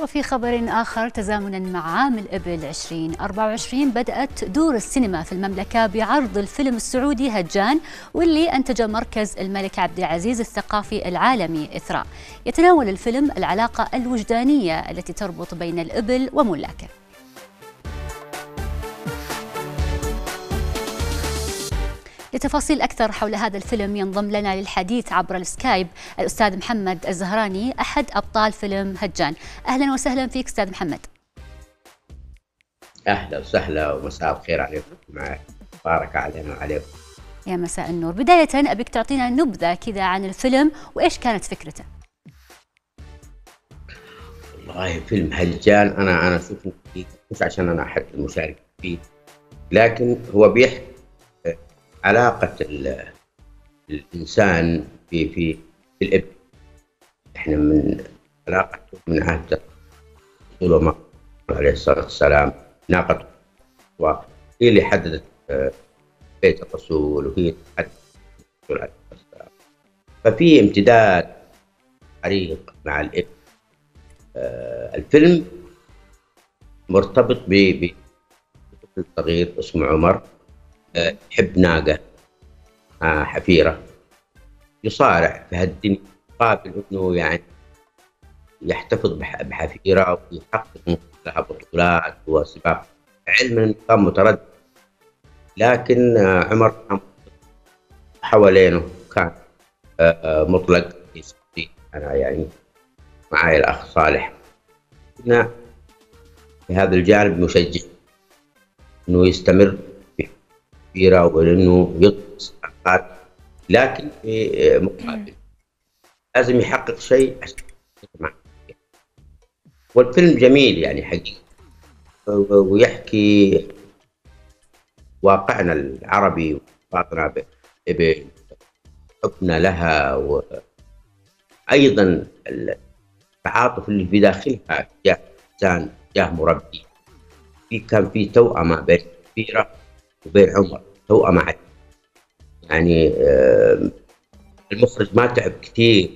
وفي خبر آخر تزامنا مع عام الإبل 2024 بدأت دور السينما في المملكة بعرض الفيلم السعودي هجان واللي أنتج مركز الملك عبد العزيز الثقافي العالمي إثراء. يتناول الفيلم العلاقة الوجدانية التي تربط بين الإبل وملاكه. لتفاصيل أكثر حول هذا الفيلم ينضم لنا للحديث عبر السكايب الأستاذ محمد الزهراني أحد أبطال فيلم هجان. أهلا وسهلا فيك أستاذ محمد. أهلا وسهلا ومساء الخير عليكم. معك بارك علينا وعليكم. يا مساء النور. بداية أبيك تعطينا نبذة كذا عن الفيلم وإيش كانت فكرته؟ والله فيلم هجان. أنا أنا أشوف مش عشان أنا أحد المشارك فيه. لكن هو بيحكي علاقة الإنسان في في الإبن إحنا من علاقة من عهد الرسول عليه الصلاة والسلام ناقة وهي اللي حددت آه، بيت الرسول وهي حددت الرسول عليه الصلاة والسلام. ففي امتداد عريق مع الإبن آه، الفيلم مرتبط ب صغير اسمه عمر. يحب ناقة آه، حفيرة. يصارع في هالدنيا قابل انه يعني يحتفظ بحفيرة ويحقق لها بطولات وسباق. علما كان متردد لكن آه، عمر حوالينه كان آه، مطلق أنا يعني معي الأخ صالح. كنا في هذا الجانب مشجع إنه يستمر كبيرة وانه يطلق لكن في مقابل لازم يحقق شيء والفيلم جميل يعني حقيقي. ويحكي واقعنا العربي وارتباطنا حبنا لها وأيضا التعاطف اللي في داخلها جاه انسان جاه مربي. في كان في توأمة بين كبيرة وبين عمر. توأمة معي. يعني المخرج ما تعب كثير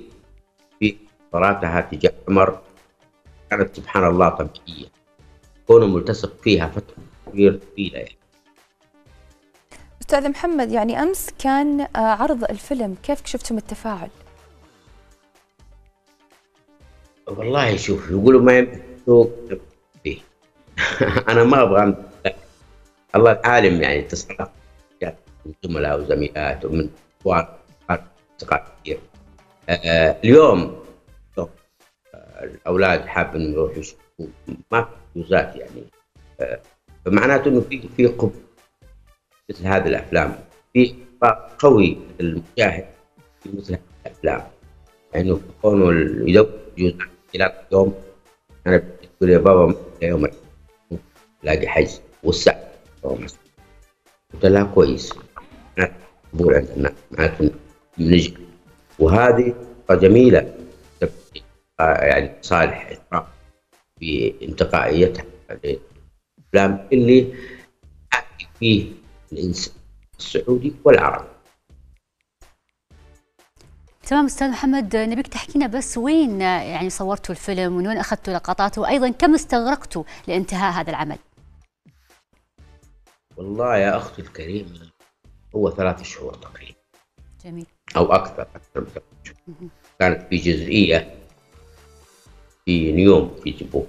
في قراراتها تجاه عمر. كانت سبحان الله طبيعية كونه ملتصق فيها فترة كبيرة طويلة يعني. أستاذ محمد يعني أمس كان آه، عرض الفيلم كيف شفتم التفاعل؟ والله شوف يقولوا ما فيه أنا ما أبغى الله العالم يعني اتصالات من زملاء وزميلات ومن إخوان أصدقاء كثير آه، اليوم آه، الأولاد حاب انهم يروحوا يشوفوا ما في جوزات يعني. آه، فمعناته إنه في في قبول مثل هذه الأفلام. في قوي المشاهد في مثل هذه الأفلام. يعني انه كونه يدور جوزات خلال يوم. أنا بقول يا بابا يوم. الاقي حجز والساعة قلت لها كويس قبول عند الناس معناته نجي وهذه جميله يعني صالح في انتقائيتها الافلام اللي فيه الانسان السعودي والعربي تمام أستاذ محمد نبيك تحكينا بس وين يعني صورتوا الفيلم ومن وين اخذتوا لقطاته وأيضا كم استغرقتوا لانتهاء هذا العمل؟ والله يا أختي الكريمه هو ثلاث شهور تقريبا. جميل. أو أكثر أكثر من ثلاث شهور. كانت في جزئية في نيوم في جيبوت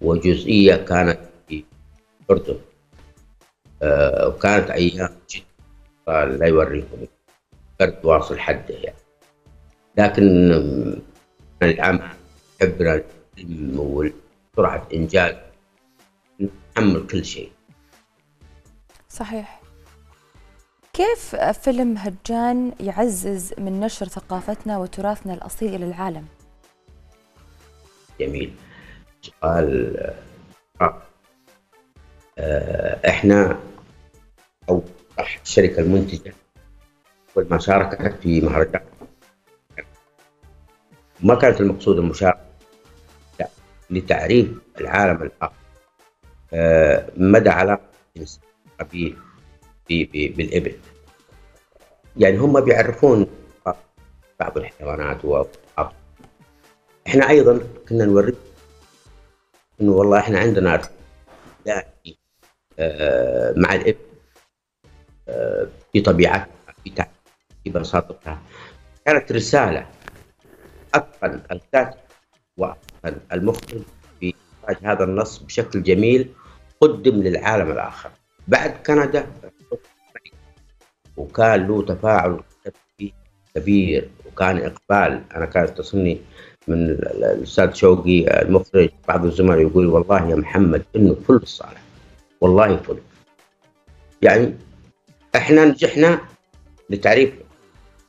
وجزئية كانت في الاردن آه وكانت أيام جد لا يوريكم. قد واصل حده يعني. لكن العمل حبنا وسرعه إنجاز نحمل كل شيء. صحيح. كيف فيلم هجان يعزز من نشر ثقافتنا وتراثنا الأصيل إلى العالم؟ جميل. سؤال آه، إحنا أو الشركة المنتجة كل ما شاركت في مهرجان. ما كانت المقصود المشاركة؟ لا لتعريف العالم الآخر. آه، مدى علاقة الإنسان. بالإبل. يعني هم بيعرفون بعض الحيوانات و إحنا أيضا كنا نوري إنه والله إحنا عندنا آه، مع الابن آه، في طبيعتها في في بساطتها. كانت رسالة أتقن الكاتب وأتقن المخرج في هذا النص بشكل جميل قدم للعالم الآخر. بعد كندا وكان له تفاعل كبير وكان إقبال. أنا كان يتصلني من ال- ال- الأستاذ شوقي المخرج بعض الزملاء يقول والله يا محمد إنه فل الصالح والله فل. يعني إحنا نجحنا لتعريف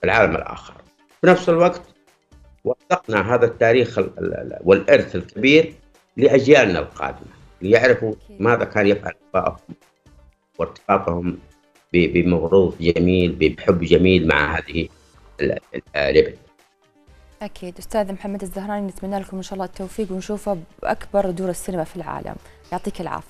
العالم الآخر. في نفس الوقت وثقنا هذا التاريخ ال- ال- ال- والإرث الكبير لأجيالنا القادمة ليعرفوا. ماذا كان يفعل. ابائهم وارتباطهم بموروث جميل بحب جميل مع هذه ال- ال- الابن أكيد. أستاذ محمد الزهراني نتمنى لكم إن شاء الله التوفيق ونشوفه بأكبر دور السينما في العالم. يعطيك العافية.